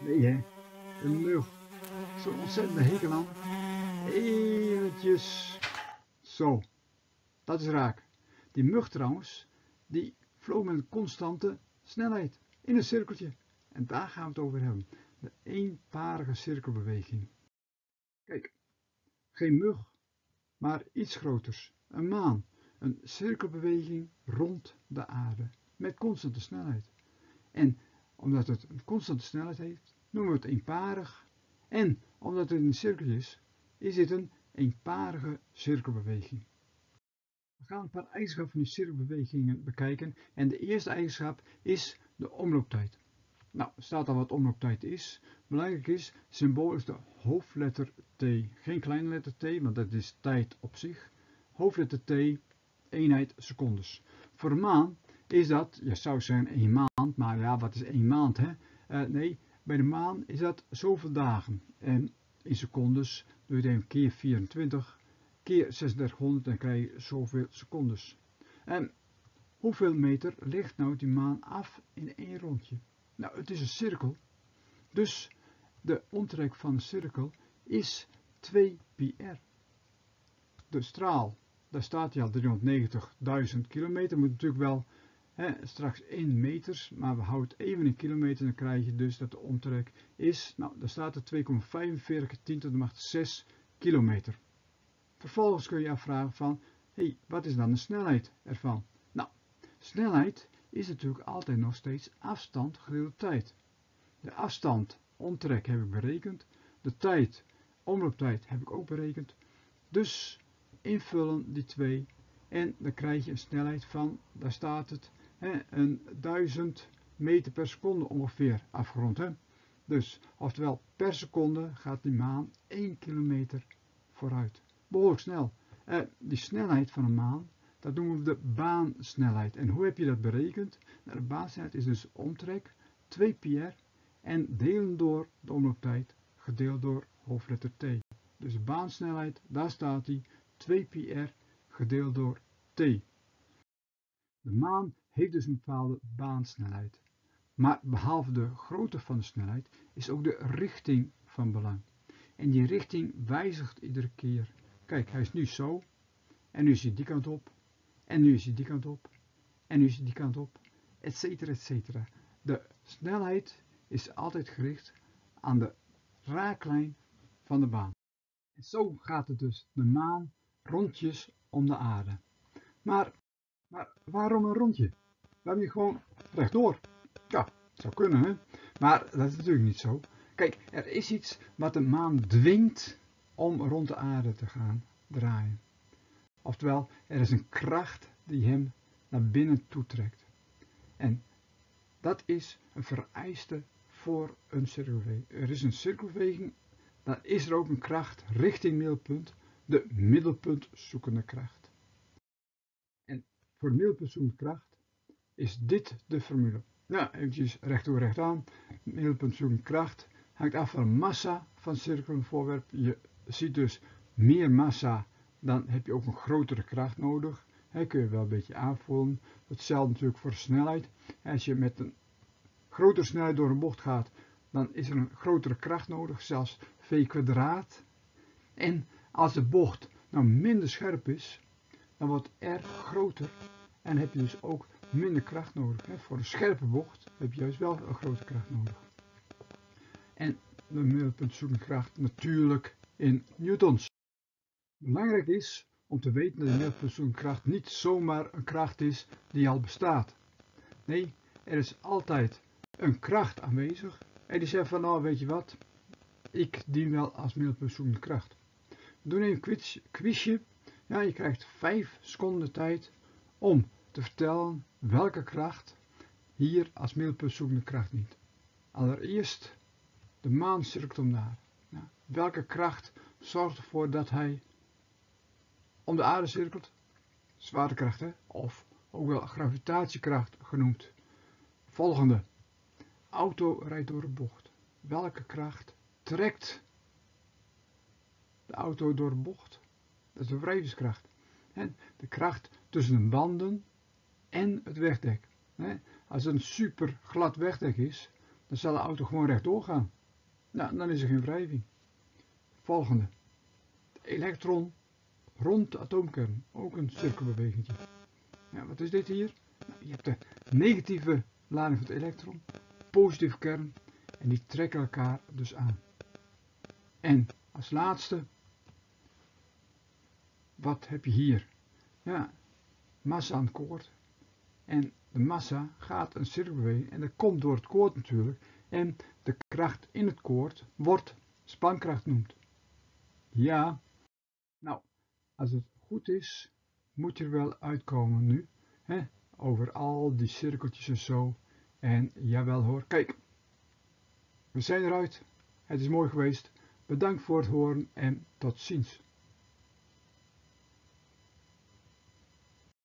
Nee hè, een mug. Zo'n ontzettende hekel aan. Eventjes. Zo, dat is raak. Die mug trouwens, die vloog met een constante snelheid in een cirkeltje. En daar gaan we het over hebben. De eenparige cirkelbeweging. Kijk, geen mug, maar iets groters. Een maan. Een cirkelbeweging rond de aarde. Met constante snelheid. En omdat het een constante snelheid heeft, noemen we het eenparig. En omdat het een cirkel is, is dit een eenparige cirkelbeweging. We gaan een paar eigenschappen van die cirkelbewegingen bekijken. En de eerste eigenschap is de omlooptijd. Nou, staat al wat omlooptijd is. Belangrijk is, symbool is de hoofdletter T. Geen kleine letter T, want dat is tijd op zich. Hoofdletter T, eenheid secondes. Voor een maan is dat, je zou zeggen één maand, maar ja, wat is één maand? Hè? Uh, nee, bij de maan is dat zoveel dagen. En in secondes doe je het keer 24, keer 3600, dan krijg je zoveel secondes. En hoeveel meter ligt nou die maan af in één rondje? Nou, het is een cirkel. Dus de omtrek van een cirkel is 2 pi r. De straal, daar staat hij al 390.000 kilometer, moet natuurlijk wel straks in meters, maar we houden even in kilometer, dan krijg je dus dat de omtrek is, nou, daar staat er 2,45 10 tot de macht 6 kilometer. Vervolgens kun je afvragen van, hé, hey, wat is dan de snelheid ervan? Nou, snelheid is natuurlijk altijd nog steeds afstand gedeeld tijd. De afstand, omtrek heb ik berekend. De tijd, omlooptijd heb ik ook berekend. Dus invullen die twee en dan krijg je een snelheid van, daar staat het, een 1000 meter per seconde ongeveer afgerond. Hè? Dus, oftewel per seconde gaat die maan 1 kilometer vooruit. Behoorlijk snel. Eh, die snelheid van een maan dat noemen we de baansnelheid. En hoe heb je dat berekend? Nou, de baansnelheid is dus omtrek 2 pi en delen door de omlooptijd gedeeld door hoofdletter t. Dus de baansnelheid, daar staat die, 2 pi gedeeld door t. De maan heeft dus een bepaalde baansnelheid. Maar behalve de grootte van de snelheid is ook de richting van belang. En die richting wijzigt iedere keer. Kijk, hij is nu zo. En nu is hij die kant op. En nu is hij die kant op. En nu is hij die kant op. Etcetera, etcetera. De snelheid is altijd gericht aan de raaklijn van de baan. En zo gaat het dus de maan rondjes om de aarde. Maar, maar waarom een rondje? Waarom je gewoon rechtdoor? Ja, zou kunnen hè. Maar dat is natuurlijk niet zo. Kijk, er is iets wat de maan dwingt om rond de aarde te gaan draaien. Oftewel, er is een kracht die hem naar binnen toetrekt. En dat is een vereiste voor een cirkelbeweging. Er is een cirkelbeweging, dan is er ook een kracht richting middelpunt, de middelpunt zoekende kracht. En voor de middelpunt zoekende kracht is dit de formule. Nou, eventjes rechtdoor rechtaan. Middelpunt zoekende kracht hangt af van massa van cirkelende voorwerp. Je ziet dus meer massa dan heb je ook een grotere kracht nodig. He, kun je wel een beetje aanvoelen. Hetzelfde natuurlijk voor snelheid. Als je met een grotere snelheid door een bocht gaat, dan is er een grotere kracht nodig, zelfs v kwadraat. En als de bocht nou minder scherp is, dan wordt r groter en heb je dus ook minder kracht nodig. Voor een scherpe bocht heb je juist wel een grote kracht nodig. En de middelpuntzoekingkracht natuurlijk in newtons. Belangrijk is om te weten dat de middelpuntzoekingkracht niet zomaar een kracht is die al bestaat. Nee, er is altijd een kracht aanwezig en die zegt van nou weet je wat, ik dien wel als middelpuntzoekende kracht. We doen een quizje. Ja, je krijgt 5 seconden tijd om te vertellen welke kracht hier als middelpuntzoekende kracht dient. Allereerst, de maan daar. Ja, welke kracht zorgt ervoor dat hij om de aarde cirkelt. Zwaartekracht, hè? of ook wel gravitatiekracht genoemd. Volgende. Auto rijdt door een bocht. Welke kracht trekt de auto door een bocht? Dat is de wrijvingskracht. De kracht tussen de banden en het wegdek. Als het een super glad wegdek is, dan zal de auto gewoon rechtdoor gaan. Nou, dan is er geen wrijving. Volgende. De elektron rond de atoomkern. Ook een cirkelbeweging. Ja, wat is dit hier? Nou, je hebt de negatieve lading van het elektron, positieve kern en die trekken elkaar dus aan. En als laatste, wat heb je hier? Ja, massa aan koord. En de massa gaat een cirkelbeweging en dat komt door het koord natuurlijk. En de kracht in het koord wordt spankracht genoemd. Ja, nou, als het goed is, moet je er wel uitkomen nu. Hè? Over al die cirkeltjes en zo. En jawel hoor, kijk. We zijn eruit. Het is mooi geweest. Bedankt voor het horen en tot ziens.